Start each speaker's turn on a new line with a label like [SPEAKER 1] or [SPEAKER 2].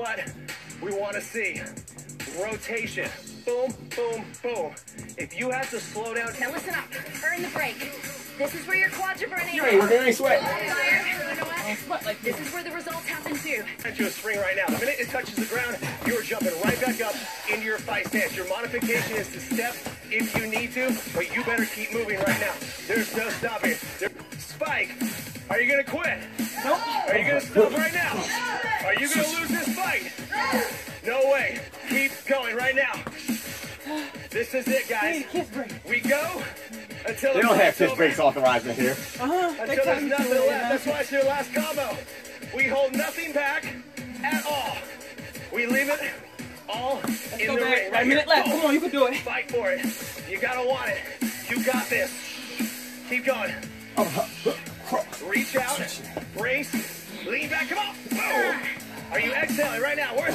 [SPEAKER 1] what we want to see. Rotation. Boom, boom, boom. If you have to slow down,
[SPEAKER 2] Now listen up. Earn the break. This is where your quads are burning.
[SPEAKER 3] You ain't working any sweat.
[SPEAKER 2] Fire. You know what? This is where the results happen too.
[SPEAKER 1] into a spring right now. The minute it touches the ground, you're jumping right back up into your fight stance. Your modification is to step if you need to, but you better keep moving right now. There's no stopping. There- Spike, are you gonna quit?
[SPEAKER 4] Nope.
[SPEAKER 1] Are you gonna stop right now? No way. Keep going right now. This is it, guys. We go until
[SPEAKER 3] They don't have
[SPEAKER 1] fight's
[SPEAKER 3] kiss
[SPEAKER 1] over.
[SPEAKER 3] breaks authorized in here.
[SPEAKER 4] Uh-huh.
[SPEAKER 1] Until there's nothing
[SPEAKER 4] to do
[SPEAKER 1] left. That's why it's your last combo. We hold nothing back at all. We leave it all
[SPEAKER 4] Let's
[SPEAKER 1] in
[SPEAKER 4] go
[SPEAKER 1] the
[SPEAKER 4] back.
[SPEAKER 1] ring.
[SPEAKER 4] Right,
[SPEAKER 1] Right
[SPEAKER 4] minute
[SPEAKER 1] here.
[SPEAKER 4] left.
[SPEAKER 1] Go.
[SPEAKER 4] Come on, you can do it.
[SPEAKER 1] Fight for it. You gotta want it. You got this. Keep going. Reach out. Brace. Lean back. Come on. Boom. Are you exhaling right now? Where's